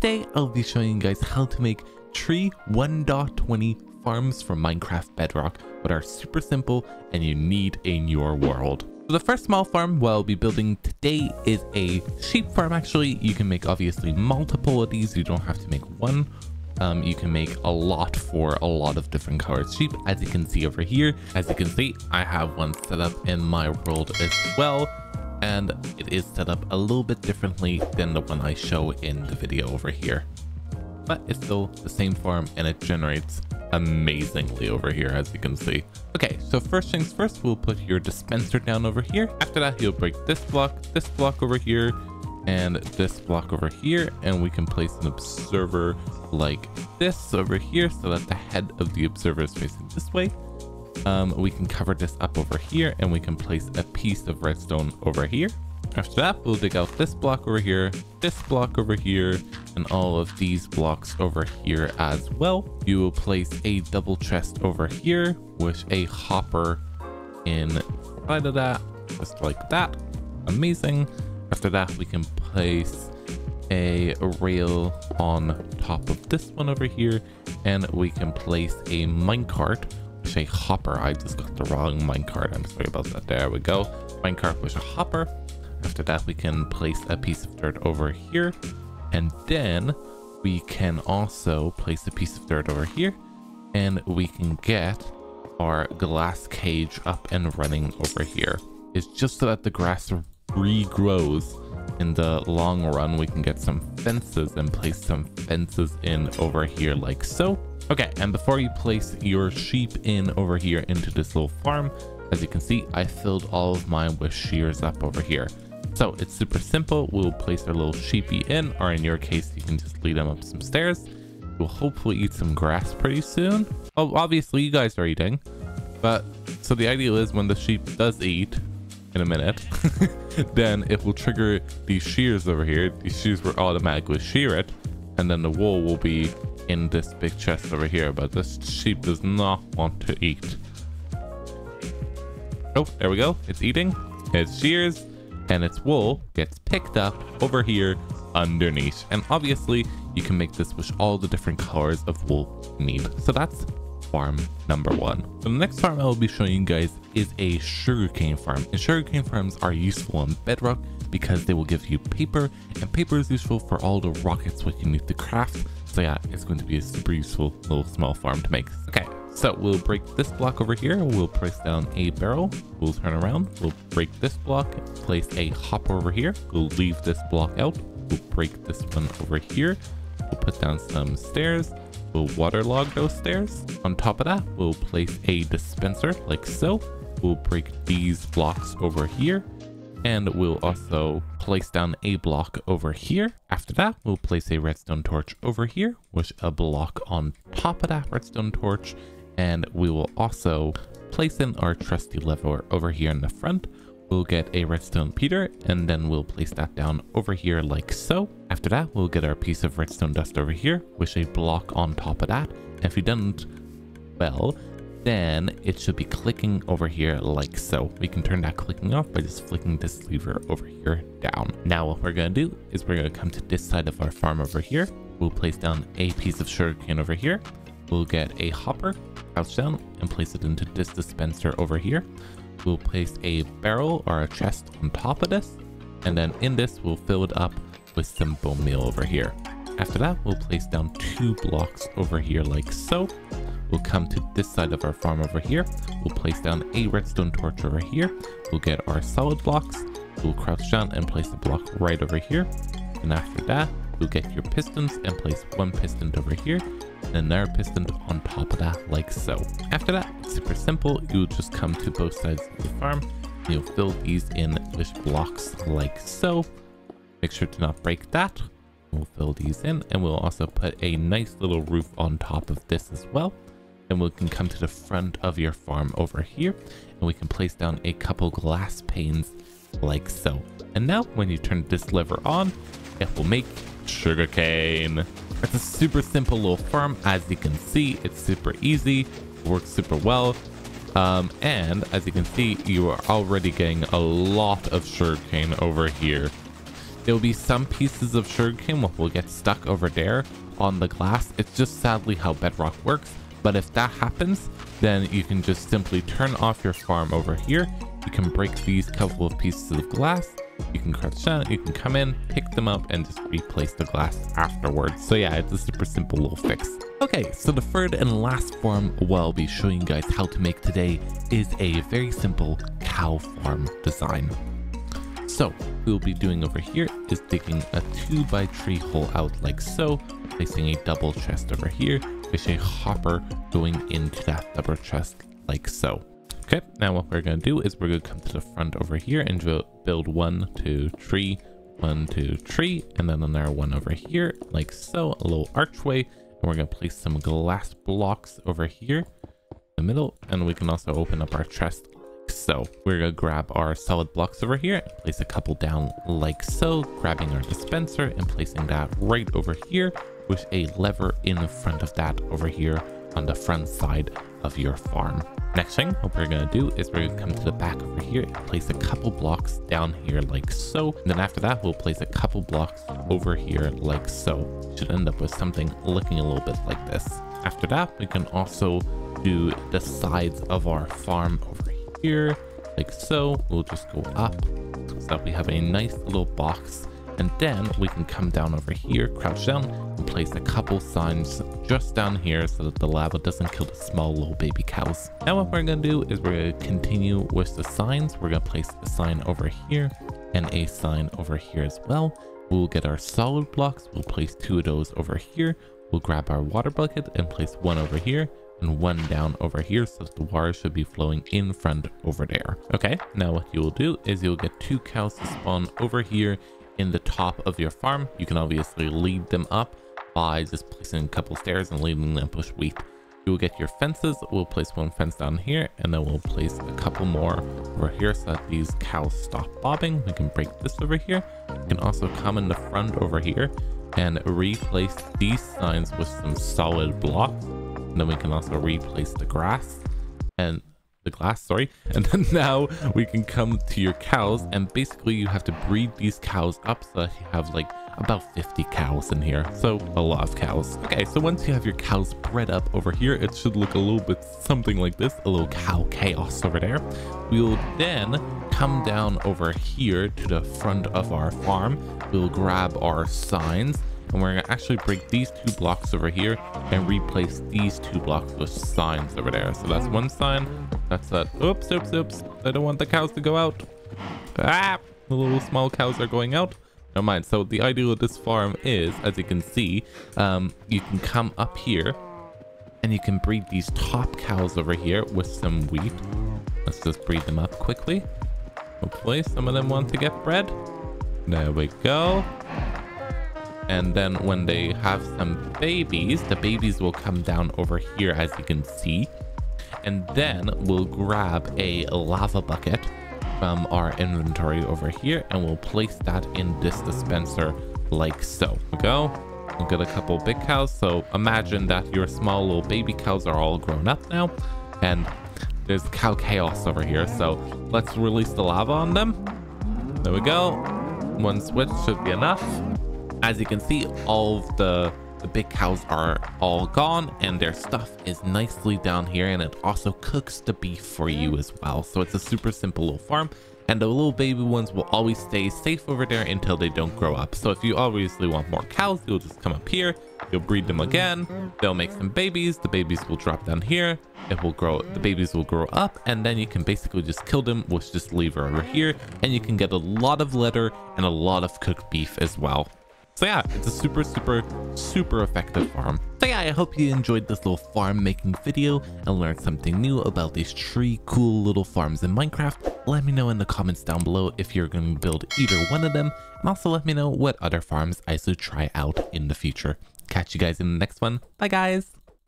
today I'll be showing you guys how to make tree 1.20 farms from Minecraft Bedrock that are super simple and you need in your world. So the first small farm we'll be building today is a sheep farm actually. You can make obviously multiple of these, you don't have to make one. Um, you can make a lot for a lot of different colored sheep as you can see over here. As you can see I have one set up in my world as well and it is set up a little bit differently than the one I show in the video over here. But it's still the same farm and it generates amazingly over here as you can see. Okay, so first things first, we'll put your dispenser down over here. After that, you'll break this block, this block over here, and this block over here, and we can place an observer like this over here so that the head of the observer is facing this way um, we can cover this up over here and we can place a piece of redstone over here. After that, we'll dig out this block over here, this block over here, and all of these blocks over here as well. You will place a double chest over here with a hopper inside of that, just like that. Amazing. After that, we can place a rail on top of this one over here, and we can place a minecart a hopper. I just got the wrong minecart. I'm sorry about that. There we go. Minecart with a hopper. After that, we can place a piece of dirt over here. And then we can also place a piece of dirt over here. And we can get our glass cage up and running over here. It's just so that the grass regrows in the long run. We can get some fences and place some fences in over here like so. Okay, and before you place your sheep in over here into this little farm, as you can see, I filled all of mine with shears up over here. So it's super simple. We'll place our little sheepy in, or in your case, you can just lead them up some stairs. We'll hopefully eat some grass pretty soon. Oh, obviously you guys are eating, but so the idea is when the sheep does eat in a minute, then it will trigger these shears over here. These shears will automatically shear it, and then the wool will be in this big chest over here, but this sheep does not want to eat. Oh, there we go. It's eating. Its shears and its wool gets picked up over here underneath. And obviously, you can make this with all the different colors of wool you need. So that's farm number one. So the next farm I will be showing you guys is a sugarcane farm. And sugarcane farms are useful in Bedrock because they will give you paper and paper is useful for all the rockets we can need to craft so yeah, uh, it's going to be a super useful little small farm to make. Okay, so we'll break this block over here. We'll place down a barrel. We'll turn around. We'll break this block, place a hopper over here. We'll leave this block out. We'll break this one over here. We'll put down some stairs. We'll waterlog those stairs. On top of that, we'll place a dispenser like so. We'll break these blocks over here and we'll also place down a block over here. After that, we'll place a redstone torch over here with a block on top of that redstone torch. And we will also place in our trusty lever over here in the front. We'll get a redstone repeater and then we'll place that down over here like so. After that, we'll get our piece of redstone dust over here with a block on top of that. If we didn't, well, then it should be clicking over here like so. We can turn that clicking off by just flicking this lever over here down. Now what we're going to do is we're going to come to this side of our farm over here. We'll place down a piece of sugarcane over here. We'll get a hopper, crouch down, and place it into this dispenser over here. We'll place a barrel or a chest on top of this. And then in this, we'll fill it up with some bone meal over here. After that, we'll place down two blocks over here like so. We'll come to this side of our farm over here. We'll place down a redstone torch over here. We'll get our solid blocks. We'll crouch down and place a block right over here. And after that, we'll get your pistons and place one piston over here and another piston on top of that like so. After that, it's super simple. You'll just come to both sides of the farm. You'll fill these in with blocks like so. Make sure to not break that. We'll fill these in and we'll also put a nice little roof on top of this as well. Then we can come to the front of your farm over here and we can place down a couple glass panes like so. And now when you turn this lever on, it will make sugarcane. It's a super simple little farm. As you can see, it's super easy, works super well. Um, and as you can see, you are already getting a lot of sugarcane over here. There'll be some pieces of sugarcane will get stuck over there on the glass. It's just sadly how bedrock works. But if that happens, then you can just simply turn off your farm over here. You can break these couple of pieces of glass. You can crouch down, you can come in, pick them up, and just replace the glass afterwards. So yeah, it's a super simple little fix. Okay, so the third and last farm I'll be showing you guys how to make today is a very simple cow farm design. So, we'll be doing over here is digging a 2 by 3 hole out like so, placing a double chest over here, with a hopper going into that upper chest like so. Okay, now what we're going to do is we're going to come to the front over here and build one, two, three, one, two, three, and then another one over here, like so, a little archway. And we're going to place some glass blocks over here in the middle, and we can also open up our chest like so. We're going to grab our solid blocks over here, and place a couple down like so, grabbing our dispenser and placing that right over here with a lever in front of that over here on the front side of your farm. Next thing, what we're going to do is we're going to come to the back over here and place a couple blocks down here like so. And then after that, we'll place a couple blocks over here like so. Should end up with something looking a little bit like this. After that, we can also do the sides of our farm over here like so. We'll just go up so that we have a nice little box and then we can come down over here, crouch down, and place a couple signs just down here so that the lava doesn't kill the small little baby cows. Now what we're going to do is we're going to continue with the signs. We're going to place a sign over here and a sign over here as well. We'll get our solid blocks. We'll place two of those over here. We'll grab our water bucket and place one over here and one down over here so the water should be flowing in front over there. Okay, now what you will do is you'll get two cows to spawn over here in the top of your farm. You can obviously lead them up by just placing a couple stairs and leading them push wheat. You will get your fences. We'll place one fence down here and then we'll place a couple more over here so that these cows stop bobbing. We can break this over here. You can also come in the front over here and replace these signs with some solid blocks. And then we can also replace the grass and the glass, sorry. And then now we can come to your cows and basically you have to breed these cows up so that you have like about 50 cows in here. So a lot of cows. Okay, so once you have your cows bred up over here, it should look a little bit something like this, a little cow chaos over there. We'll then come down over here to the front of our farm. We'll grab our signs and we're gonna actually break these two blocks over here and replace these two blocks with signs over there. So that's one sign, that's that. Oops, oops, oops. I don't want the cows to go out. Ah, the little small cows are going out. Never mind. So the idea of this farm is, as you can see, um, you can come up here and you can breed these top cows over here with some wheat. Let's just breed them up quickly. Hopefully some of them want to get bred. There we go. And then when they have some babies, the babies will come down over here as you can see. And then we'll grab a lava bucket from our inventory over here and we'll place that in this dispenser like so. We go. We'll get a couple big cows. So imagine that your small little baby cows are all grown up now. And there's cow chaos over here. So let's release the lava on them. There we go. One switch should be enough. As you can see, all of the the big cows are all gone and their stuff is nicely down here and it also cooks the beef for you as well. So it's a super simple little farm and the little baby ones will always stay safe over there until they don't grow up. So if you obviously want more cows, you'll just come up here, you'll breed them again, they'll make some babies, the babies will drop down here, it will grow, the babies will grow up, and then you can basically just kill them with just lever over here, and you can get a lot of leather and a lot of cooked beef as well. So yeah, it's a super, super, super effective farm. So yeah, I hope you enjoyed this little farm making video and learned something new about these three cool little farms in Minecraft. Let me know in the comments down below if you're going to build either one of them. And also let me know what other farms I should try out in the future. Catch you guys in the next one. Bye guys!